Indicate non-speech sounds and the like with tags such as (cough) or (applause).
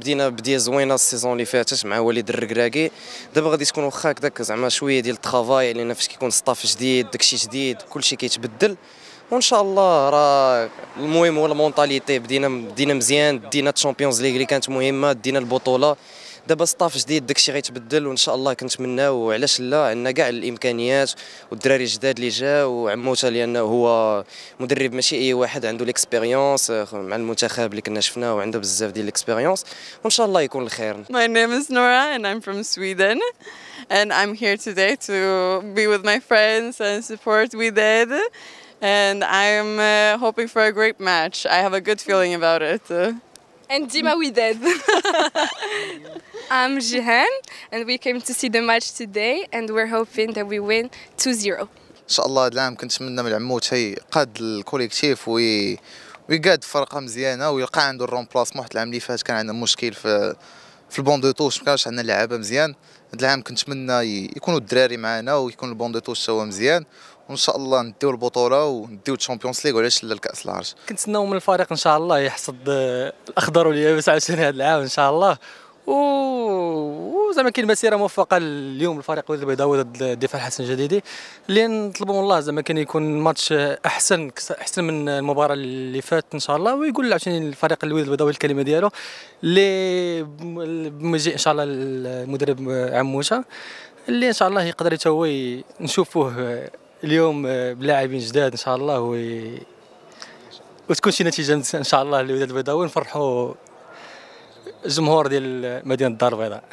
بدينا بدية زوينة ال saison اللي فاتت مع وليد الركراكي دابا غادي تكون واخا هكذاك زعما شوية ديال ال travail لأن فاش كيكون staff جديد داكشي جديد كلشي كيتبدل. وإن شاء الله راه المهم هو ال mentalité بدينا بدينا مزيان دينا ال Champions League اللي كانت مهمة دينا البطولة. دابا staff جديد داكشي غيتبدل وإن شاء الله كنتمناو علاش لا عندنا كاع الإمكانيات والدراري الجداد اللي جاوا وعموته لأنه هو مدرب ماشي أي واحد عنده l'expérience مع المنتخب اللي كنا شفناه وعنده بزاف ديال l'expérience وإن شاء الله يكون الخير My name is Nora and I'm from Sweden. And I'm here today to be with my friends and support Wided. And I'm uh, hoping for a great match. I have a good feeling about it. And Dima we did. (laughs) I'm Jihan, and we came to see the match today, and we're hoping that we win 2-0. إن شاء الله هذا العام كنتمنى من العموت يقاد الكوليكتيف وي ويقاد فرقة مزيانة ويلقى عنده ال remplacement واحد العام اللي فات كان عندنا مشكل في في ال banc de touche ما كانش عندنا لعابة مزيان هذا العام كنتمنى يكونوا الدراري معنا ويكون ال banc de touche هو مزيان وإن شاء الله نديو البطولة ونديو ال Champions League وعلاش لا الكأس العرش كنتسناو من الفريق إن شاء الله يحصد آه، الأخضر واليابس عاوتاني هذا العام إن شاء الله. وزعما كاين مسيرة موفقة اليوم الفريق الوداد البيضاوي ضد الدفاع الحسن الجديدي. اللي نطلبوا من الله زعما كان يكون ماتش أحسن أحسن من المباراة اللي فاتت إن شاء الله. ويقول عاوتاني الفريق الوداد البيضاوي الكلمة ديالو اللي بم- بمجيء إن شاء الله المدرب عموشه اللي إن شاء الله يقدر حتى هو ي- نشوفوه اليوم بلاعبين جداد إن شاء الله وي... وتكون شي نتيجة إن شاء الله للوداد البيضاوي. ونفرحوا الجمهور ديال مدينة الدار البيضاء.